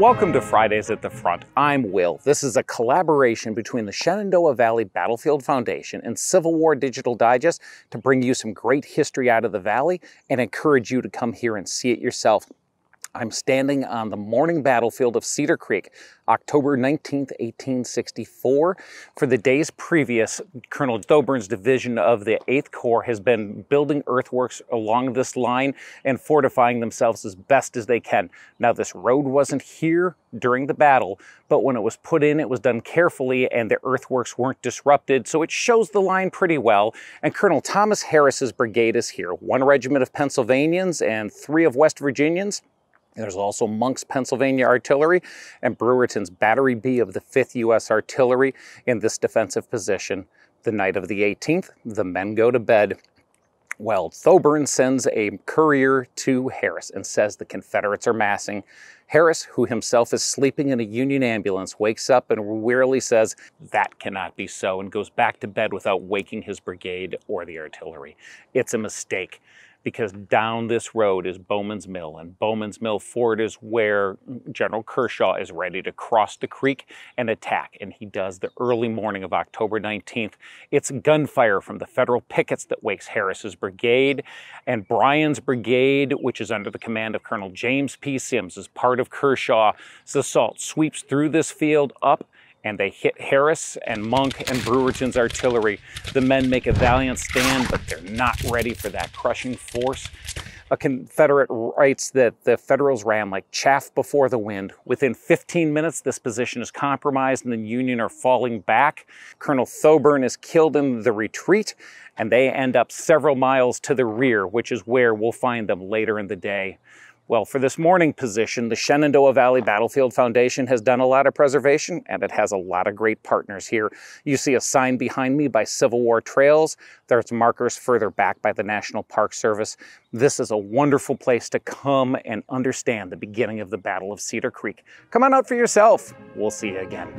Welcome to Fridays at the Front. I'm Will. This is a collaboration between the Shenandoah Valley Battlefield Foundation and Civil War Digital Digest to bring you some great history out of the valley and encourage you to come here and see it yourself. I'm standing on the morning battlefield of Cedar Creek, October 19, 1864. For the days previous, Colonel Thoburn's division of the 8th Corps has been building earthworks along this line and fortifying themselves as best as they can. Now, this road wasn't here during the battle, but when it was put in, it was done carefully and the earthworks weren't disrupted, so it shows the line pretty well. And Colonel Thomas Harris's brigade is here, one regiment of Pennsylvanians and three of West Virginians. There's also Munk's Pennsylvania Artillery and Brewerton's Battery B of the 5th U.S. Artillery in this defensive position. The night of the 18th, the men go to bed. Well, Thoburn sends a courier to Harris and says the Confederates are massing. Harris, who himself is sleeping in a Union ambulance, wakes up and wearily says, That cannot be so, and goes back to bed without waking his brigade or the artillery. It's a mistake because down this road is Bowman's Mill, and Bowman's Mill Ford is where General Kershaw is ready to cross the creek and attack, and he does the early morning of October 19th. It's gunfire from the Federal pickets that wakes Harris's brigade, and Bryan's brigade, which is under the command of Colonel James P. Simms, is part of Kershaw's assault, sweeps through this field up and they hit Harris and Munk and Brewerton's artillery. The men make a valiant stand, but they're not ready for that crushing force. A Confederate writes that the Federals ran like chaff before the wind. Within 15 minutes, this position is compromised and the Union are falling back. Colonel Thoburn is killed in the retreat, and they end up several miles to the rear, which is where we'll find them later in the day. Well, for this morning position, the Shenandoah Valley Battlefield Foundation has done a lot of preservation and it has a lot of great partners here. You see a sign behind me by Civil War Trails. There's markers further back by the National Park Service. This is a wonderful place to come and understand the beginning of the Battle of Cedar Creek. Come on out for yourself. We'll see you again.